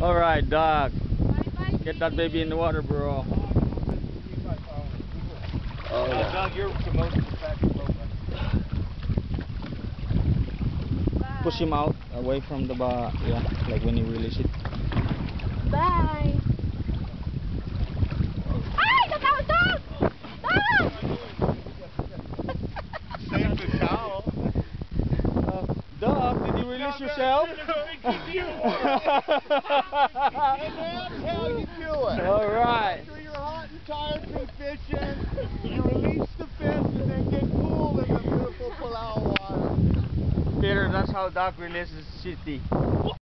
Alright, Doc. Get that baby in the water, bro. Oh, yeah. Doug, you're the most professional. Push him out away from the bar. Yeah, like when you release it. Bye. Ay, natawag dog! Dog! Save the towel. Uh, Doc, did you yourself? That's how you do. Alright. After you're hot and tired from fishing, you release the fish and then get cool in the beautiful Palau water. Peter, that's how Doc releases the GT.